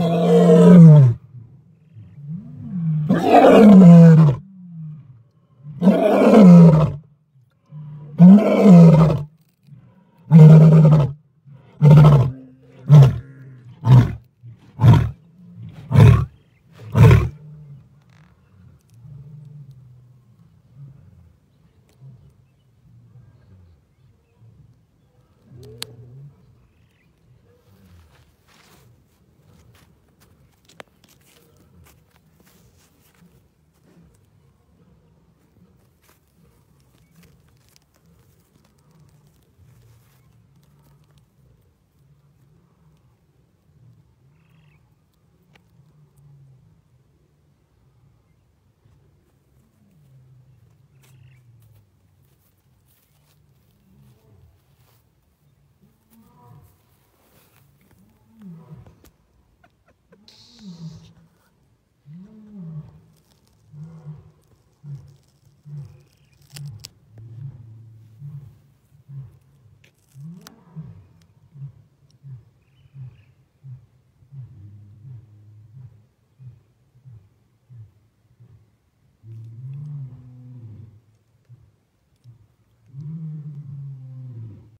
Oh